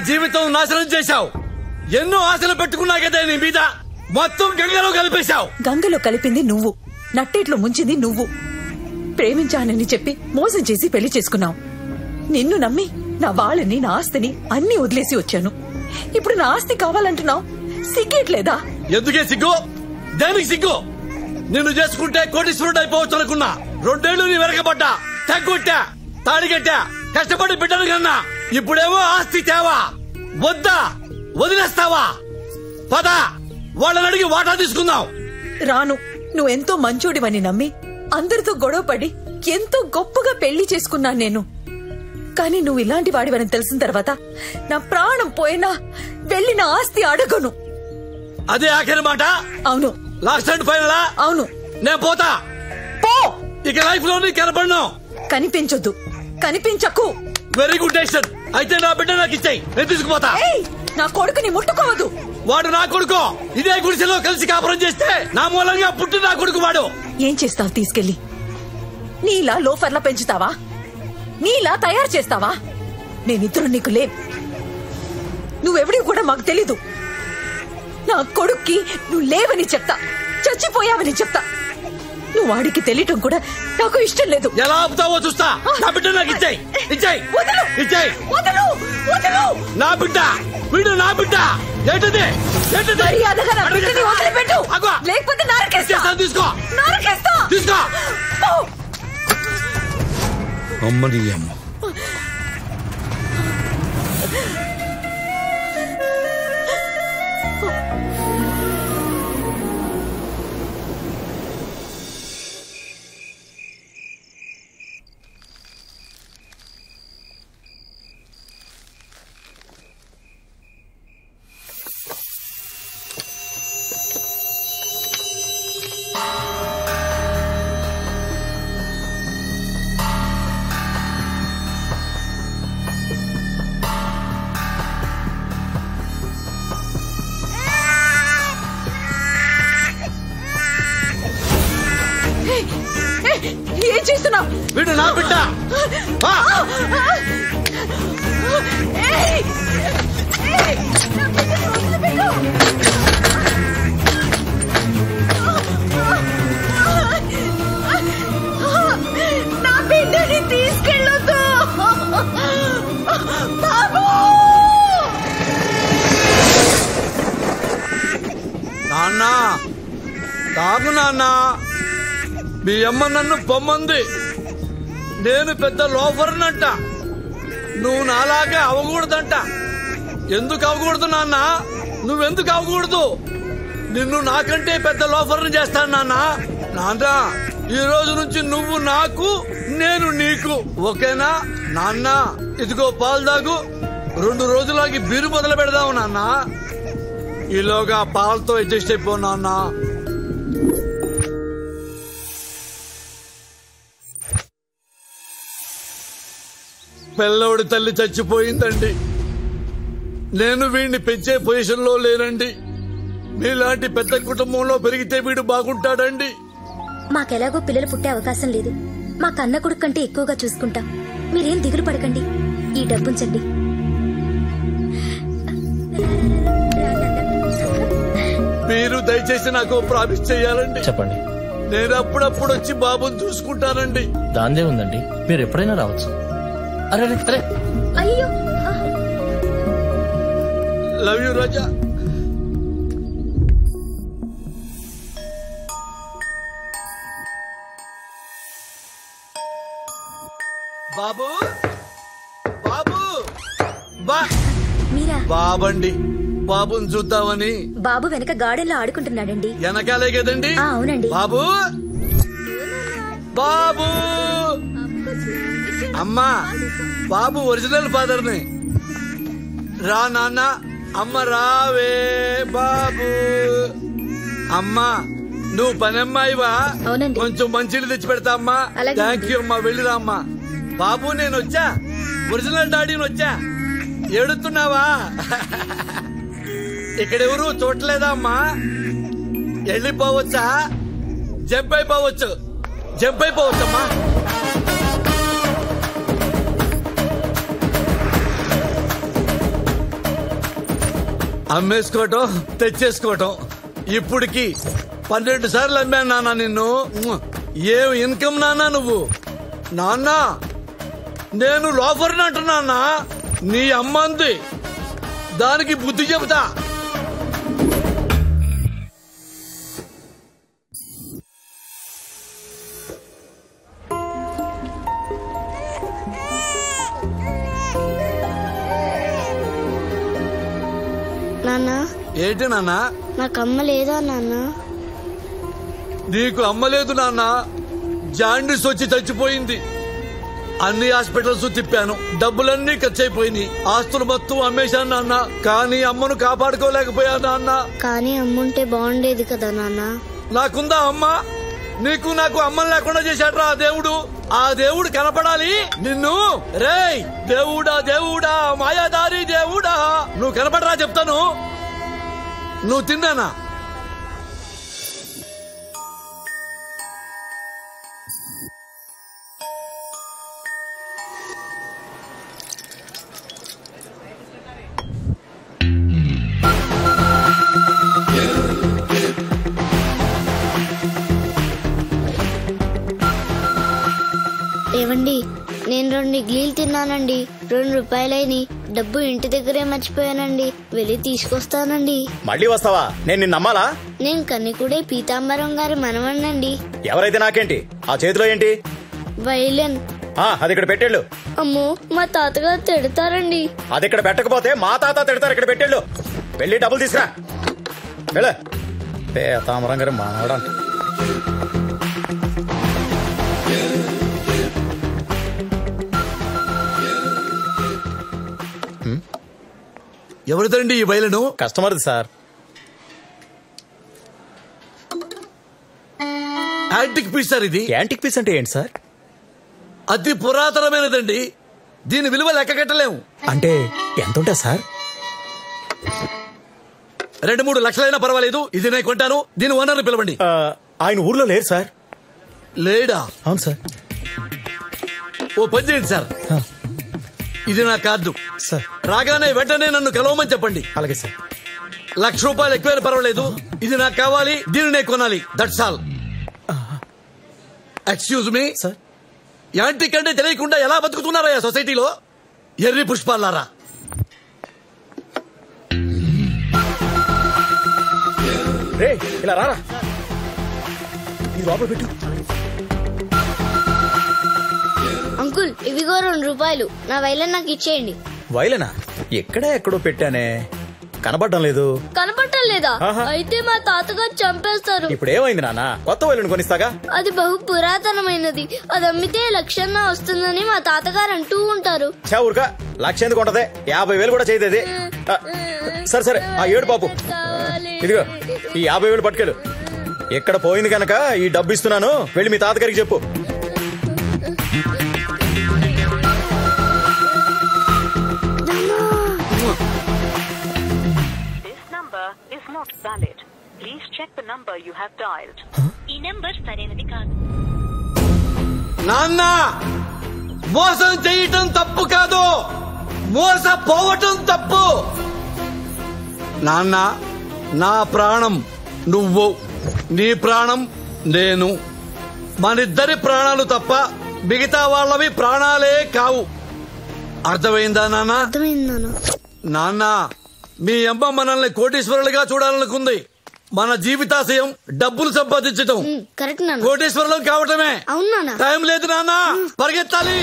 జీవితం నాశనం చేశావు. ఎన్నో ఆశలు పెట్టుకున్నా కదా నీ మీద. మొత్తం గంగలో కలిపేశావు. గంగలో కలిపింది నువ్వు. నట్టేట్లో ముంచింది నువ్వు. ప్రేమించానని చెప్పి మోసం చేసి పెళ్ళి చేసుకున్నావు. నిన్ను నమ్మి నా వాళ్ళని నా ఆస్తిని అన్ని వదిలేసి వచ్చాను. ఇప్పుడు నా ఆస్తి కావాలంటున్నావు. సిగ్గేట్లేదా? ఎందుకే సిగ్గు? దేనికి సిగ్గు? నిన్ను చేసుకుంటే కోటీశ్వరుడు అయిపోవచ్చు అనుకున్నా రెండేళ్ళు నీ వెనకబడ్డా. తగ్గుట్టా. తాడిగట్టా కష్టపడి బిడ్డను కన్నా. ఇప్పుడేమో ఆస్తి తేవా? వద్దా? వదిలేస్తావా? పద వాళ్ళని అడిగి వాటా తీసుకుందాం. రాను నువ్వెంతో మంచోడివని నమ్మి అందరితో గొడవపడి ఎంతో గొప్పగా పెళ్ళి చేసుకున్నాను నేను. కానీ నువ్వు ఇలాంటి వాడివని తెలిసిన తర్వాత నా ప్రాణం పోయినా వెళ్ళి నా ఆస్తి అడగను. అదే ఆఖరి మాట? అవును. లాస్ట్ అండ్ ఫైనలా అవును. నేను పోతా. పో! ఇక లైఫ్లో కనపడను. కనిపించొద్దు. కనిపించకు. వెరీ గుడ్ డెసిషన్ అయితే నా బిడ్డ నాకు ఇచ్చాయి. నేను తీసుకుపోతా. నా కొడుకుని ముట్టుకోవద్దు. వాడు నా కొడుకు. ఇదే గుడిసెలో కలిసి కాపురం చేస్తే నా మూలంగా పుట్టి నా కొడుకు వాడు. ఏం చేస్తావు? తీసుకెళ్ళి నీలా లోఫర్లా పెంచుతావా? నీలా తయారు చేస్తావా? నేనిద్దరు నీకు లే. నువ్వెవడివి కూడా మాకు తెలీదు. నా కొడుక్కి నువ్వు లేవని చెప్తా. చచ్చిపోయావని చెప్తా. నువ్వు వాడికి తెలియటం కూడా నాకు ఇష్టం లేదు. ఎలా ఆపుతావో చూస్తా. నా బిడ్డ నాకు ఇచ్చాయి. ఇచ్చాయి. వదలు. ఇచ్చాయి. వదలు. వదలు. నా బిడ్డ. వీడు నా బిడ్డ. ఏంటిది? ఏంటిది? మర్యాదగా నా బిడ్డని వదిలిపెట్టు. అగో. లేకపోతే నరకేస్తా. ఇచ్చేస్తాను, తీసుకో. నరకేస్తా. తీసుకో. పో. అమ్మని అమ్మ. మీ అమ్మ నన్ను పొమ్మంది. నేను పెద్ద లోఫర్నంట. నువ్వు నాలాగే అవకూడదంట ఎందుకు అవకూడదు నాన్న? నువ్వెందుకు అవకూడదు నిన్ను నాకంటే పెద్ద లోఫర్ని చేస్తాను నాన్న. నాన్న ఈ రోజు నుంచి నువ్వు నాకు నేను నీకు. ఓకేనా? నాన్న ఇదిగో పాలు తాగు. రెండు రోజులకి బీరు మొదలు పెడదాము నాన్న. ఈలోగా పాలతో అడ్జస్ట్ అయిపో నాన్న. పిల్లవుడి తల్లి చచ్చిపోయిందండి. నేను వీడిని పెంచే పొజిషన్లో లేనండి. మీలాంటి పెద్ద కుటుంబంలో పెరిగితే వీడు బాగుంటాడండి. మాకెలాగో పిల్లలు పుట్టే అవకాశం లేదు. మా కన్న కొడుకు కంటే ఎక్కువగా చూసుకుంటాం. మీరేం దిగులు పడకండి. ఈ డబ్బుంచండి మీరు దయచేసి నాకు ప్రామిస్ చేయాలండి. చెప్పండి. నేను అప్పుడప్పుడు వచ్చి బాబుని చూసుకుంటానండి. దాందే ఉందండి. మీరు ఎప్పుడైనా రావచ్చు. అరే అరే, అరే అయ్యో లవ్ యూ రాజా బాబు బాబు బా. మీరా? బాబండి బాబుని చూద్దామని. బాబు వెనక గార్డెన్లో ఆడుకుంటున్నాడండి. వెనకాలే కదండి? ఆ, అవునండి. బాబు! బాబు! అమ్మా బాబు ఒరిజినల్ ఫాదర్ని రా నాన్న అమ్మ రావే బాబు. అమ్మా నువ్వు పనమ్మాయివా అవునండి. కొంచెం మంచిలు తెచ్చి పెడతా అమ్మా. అలాగే థ్యాంక్ యూ అమ్మా వెళ్ళిరా అమ్మా. బాబు నేను వచ్చా. ఒరిజినల్ డాడీని వచ్చా. ఏడుతున్నావా? ఇక్కడెవరు చూడలేదా అమ్మా? వెళ్ళిపోవచ్చా? జంప్ అయిపోవచ్చు. జంప్ అయిపోవచ్చమ్మా. అమ్మేసుకోవటం తెచ్చేసుకోవటం. ఇప్పటికి పన్నెండు సార్లు అమ్మాను నాన్న నిన్ను. ఏం ఇన్కమ్ నాన్న నువ్వు? నాన్న నేను లోఫర్ని అంటున్నా నీ అమ్మంది దానికి బుద్ధి చెబుతా. ఏంటి నాన్న? నాకు అమ్మ లేదా నాన్న? నీకు అమ్మలేదు నాన్న. జాండీస్ వచ్చి చచ్చిపోయింది. అన్ని హాస్పిటల్స్ తిప్పాను. డబ్బులన్నీ ఖర్చు అయిపోయినాయి ఆస్తులు మొత్తం అమ్మేశాను నాన్న. కానీ అమ్మను కాపాడుకోలేకపోయా నాన్న. కానీ అమ్ముంటే బాగుండేది కదా నాన్న. నాకుందా అమ్మ? నీకు నాకు అమ్మని లేకుండా చేశాడ్రా ఆ దేవుడు. ఆ దేవుడు కనపడాలి. నిన్ను. రేయ్ దేవుడా దేవుడా మాయాదారి దేవుడా. నువ్వు కనపడరా చెప్తాను. నువ్వు తిన్నానా? ఇడ్లీలు తిన్నానండి. రెండు రూపాయలైని డబ్బు ఇంటి దగ్గరే మర్చిపోయానండి. వెళ్ళి తీసుకొస్తానండి. మళ్ళీ వస్తావా? నేను నిన్ను నమ్మాలా? నేను కన్నికుడే పీతాంబరం గారి మనవణ్ణండి. ఎవరైతే నాకేంటి? ఆ చేతిలో ఏంటి? వైలెన్. ఆ, అది ఇక్కడ పెట్టేళ్ళు. అమ్మో మా తాతగారు తిడతారండి. అది ఇక్కడ పెట్టకపోతే మా తాత తిడతారు ఇక్కడ పెట్టేళ్ళు. వెళ్ళి డబ్బులు తీసుకురా. వెళ్ళ. తామరం గారు మానవడంట. ఎవరిదండి ఈ బయలును? కస్టమర్ది సార్. యాంటిక్ పీస్ సార్ ఇది. యాంటిక్ పీస్ అంటే ఏంటి సార్? అతి పురాతనమైనదండి. దీని విలువ లెక్క కట్టలేము. అంటే ఎంత ఉంటా సార్? రెండు మూడు లక్షలైనా పర్వాలేదు. ఇది నేను కొంటాను. దీని ఓనర్ని పిలవండి. ఆయన ఊర్లో లేరు సార్. లేడా? అవును సార్. ఓ పని చేయండి సార్. ఇది నా కార్డు. సార్. రాగానే వెంటనే నన్ను కలవమని చెప్పండి. అలాగే సార్. లక్ష రూపాయలు ఎక్కువైనా పర్వాలేదు. ఇది నాకు కావాలి దీన్ని నేను కొనాలి that's all excuse me sir. Antique అంటే తెలియకుండా ఎలా బతుకుతున్నారా సొసైటీలో? ఎర్రి పుష్పాలారా రే ఇలా రారా. ఈ లోపల పెట్టు. అంకుల్ ఇవిగో రెండు రూపాయలు. నా వైలెన్ నాకు ఇచ్చేయండి. వైలనా? ఎక్కడే ఎక్కడో పెట్టానే. కనబడడం లేదు. కనపడటం లేదా? ఆహా. అయితే మా తాతగారు చంపేస్తారు. ఇప్పుడు ఏమైంది నాన్న? కొత్త వైలను కొనిస్తాగా? అది బహు పురాతనమైనది. అది అమ్మితే లక్షన్న వస్తుందని మా తాతగారు అంటూ ఉంటారు. చా ఊరుక. లక్ష ఎందుకు ఉంటది యాభై వేలు కూడా చేయదేది ఆ, సరే సరే ఆ ఏడు పాపు. ఇదిగో ఈ యాభై వేలు పట్టుకెళ్ళు. ఎక్కడ పోయింది కనుక ఈ డబ్బు ఇస్తున్నాను. వెళ్ళి మీ తాతగారికి చెప్పు. Check the number you have dialed. ఈ నెంబర్ సరైనది కాదు. నాన్న మోసం చేయటం తప్పు కాదు. మోసపోవటం తప్పు. నాన్న నా ప్రాణం నువ్వు నీ ప్రాణం నేను. మనిద్దరి ప్రాణాలు తప్ప మిగతా వాళ్ళవి ప్రాణాలే కావు. అర్థమైందా నాన్న? అర్థమైంది నాన్న. నాన్న మీ అమ్మ మనల్ని కోటీశ్వరులుగా చూడాలనుకుంది. మన జీవితాశయం డబ్బులు నాన్న. కోటీశ్వరులం కావటమే టైం లేదు నాన్న. పరిగెత్తాలి.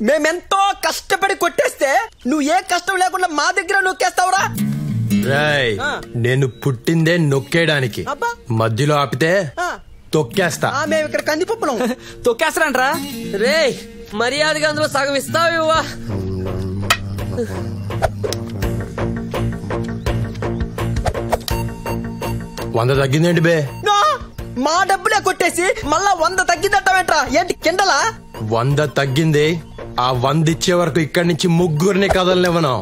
మేమెంతో కష్టపడి కొట్టేస్తే నువ్వు ఏ కష్టం లేకుండా మా దగ్గర నొక్కేస్తావురా ఆ. నేను పుట్టిందే నొక్కేయడానికి. మధ్యలో ఆపితే. తొక్కేస్తా. ఆ, మేము ఇక్కడ కందిపప్పులం. తొక్కేస్తారంట్రా. రే మర్యాదగా అందులో సగం ఇస్తావు ఇవ్వా. వంద తగ్గిందేంటి బే? నో, మా డబ్బులే కొట్టేసి మళ్ళా వంద తగ్గిద్దట్టమేంట్రా ఏంటి కిండలా వంద తగ్గింది. ఆ వంద ఇచ్చే వరకు ఇక్కడి నుంచి ముగ్గురిని కదలనివ్వను.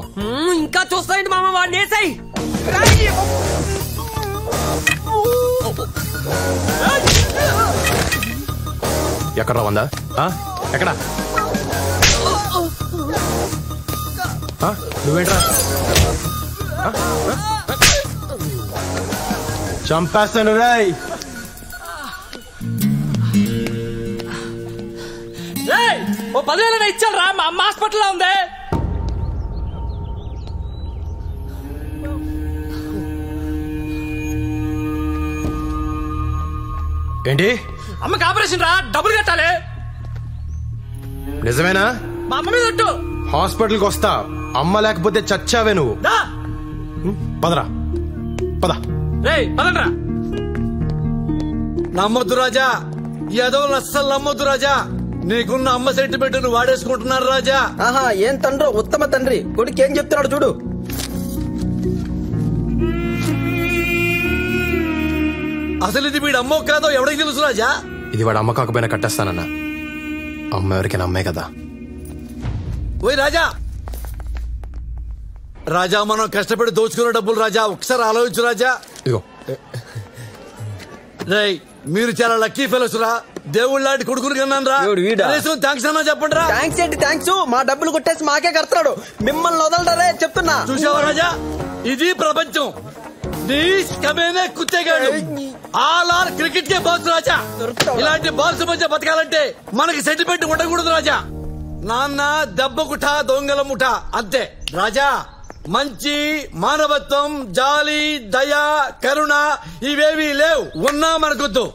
ఇంకా చూస్తాయండి మామ వాడిని వేసాయి. ఎక్కడ వంద? ఎక్కడ? నువ్వేంట్రా? చంపేస్తాను రాయ్! ఓ పదివేల ఇచ్చాను రా మా అమ్మ హాస్పిటల్లో ఉంది. ఏంటి? అమ్మకి ఆపరేషన్ రా డబ్బులు కట్టాలి. నిజమేనా? మా అమ్మ మీద హాస్పిటల్కి వస్తా. అమ్మ లేకపోతే చచ్చావే నువ్వు. రా పదరా. పద. రేయ్ పదండ్రా. నమ్మొద్దు రాజా. ఏదో అస్సలు నమ్మొద్దు రాజా. నీకున్న అమ్మ సెంటిమెంట్ను వాడేసుకుంటున్నారు రాజా. ఆహా ఏం తండ్రో? ఉత్తమ తండ్రి. కొడుకు ఏం చెప్తున్నాడు చూడు. అసలు ఇది వీడు అమ్మో కాదో ఎవడికి తెలుసు రాజా? ఇది వాడు అమ్మ కాకపోయినా కట్టేస్తానన్న. అమ్మ ఎవరికైనా అమ్మే కదా. ఓయ్ రాజా! రాజా మనం కష్టపడి దోచుకున్న డబ్బులు రాజా ఒకసారి ఆలోచించు రాజా. ఇదిగో. రేయ్ మీరు చాలా లక్కీ ఫెలోస్ రా. దేవుళ్ళ లాంటి కొడుకుని కన్నాను రా. ఎవడు వీడా? కనీసం థ్యాంక్స్ అన్నా చెప్పండి రా. థ్యాంక్స్ ఏంటి? థ్యాంక్స్. మా డబ్బులు కొట్టేసి మాకే కడతాడు మిమ్మల్ని వదలడరే చెప్తున్నా. చూసావా రాజా? ఇది ప్రపంచం. నీ కమేనే కుత్తేగాడు. ఆల్ ఆర్ క్రికెట్ కే బాస్ రాజా. ఇలాంటి బాల్స్ మధ్య బతకాలంటే మనకి సెంటిమెంట్ ఉండకూడదు రాజా. నాన్న దెబ్బ కుఠ దొంగల ముఠ. అంతే. రాజా మంచి మానవత్వం జాలి దయ కరుణ ఇవేవీ లేవు. ఉన్నా మనకొద్దు.